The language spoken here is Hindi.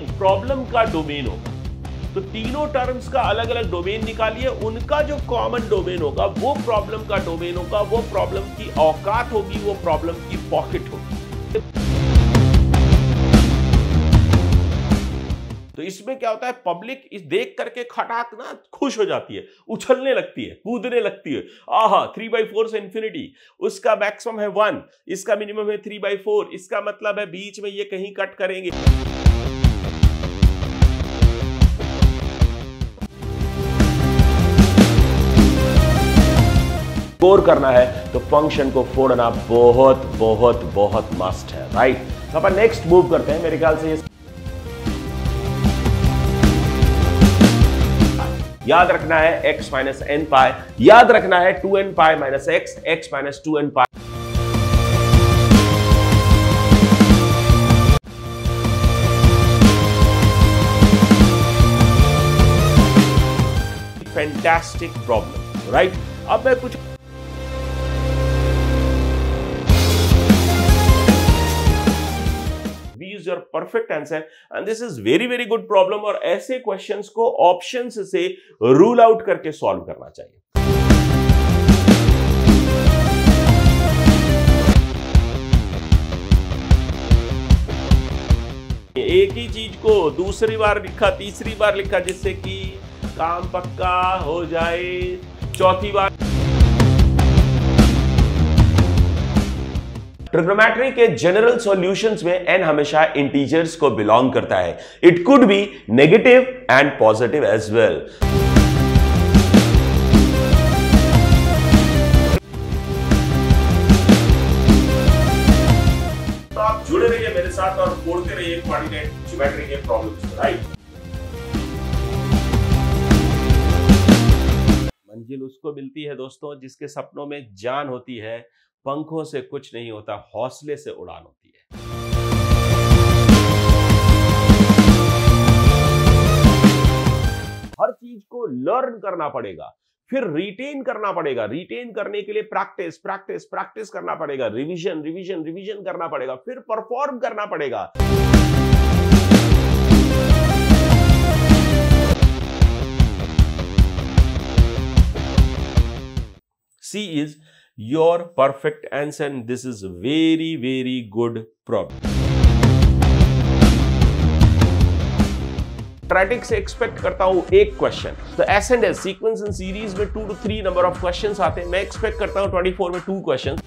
प्रॉब्लम का डोमेन होगा। तो तीनों टर्म्स का अलग अलग डोमेन निकालिए, उनका जो कॉमन डोमेन होगा, वो प्रॉब्लम का डोमेन होगा, वो प्रॉब्लम की औकात होगी, वो प्रॉब्लम की पॉकेट होगी। तो इसमें क्या होता है पब्लिक इस देख करके खटाक ना खुश हो जाती है, उछलने लगती है, कूदने लगती है। आहा थ्री बाई फोर से इंफिनिटी उसका मैक्सिमम है वन इसका मिनिमम है थ्री बाई फोर इसका मतलब है बीच में ये कहीं कट करेंगे। स्कोर करना है तो फ़ंक्शन को फोड़ना बहुत बहुत बहुत मस्ट है राइट तो अपन नेक्स्ट मूव करते हैं, मेरे ख्याल से ये याद रखना है, x माइनस एन पाए याद रखना है two N pi minus X X minus two N pi fantastic problem right अब मैं कुछ use your perfect answer and this is very very good problem और ऐसे questions को options से rule out करके solve करना चाहिए एक ही चीज़ को दूसरी बार लिखा तीसरी बार लिखा जिससे कि काम पक्का हो जाए चौथी बार ट्रिग्नोमेट्री के जनरल सॉल्यूशंस में एन हमेशा इंटीजर्स को बिलोंग करता है। It could be negative and positive as well तो आप जुड़े रहिए मेरे साथ और बोलते रहिए कोऑर्डिनेट ज्योमेट्री के प्रॉब्लम्स राइट मंजिल उसको मिलती है दोस्तों जिसके सपनों में जान होती है। पंखों से कुछ नहीं होता, हौसले से उड़ान होती है। हर चीज़ को लर्न करना पड़ेगा, फिर रिटेन करना पड़ेगा। रिटेन करने के लिए प्रैक्टिस प्रैक्टिस प्रैक्टिस करना पड़ेगा। रिवीजन रिवीजन रिवीजन करना पड़ेगा, फिर परफॉर्म करना पड़ेगा। सी is your perfect answer, and this is very very good problem. ट्रैटिक से एक्सपेक्ट करता हूँ एक क्वेश्चन तो S and S sequence in series में two two three number of questions आते हैं. मैं एक्सपेक्ट करता हूँ 24 में टू क्वेश्चंस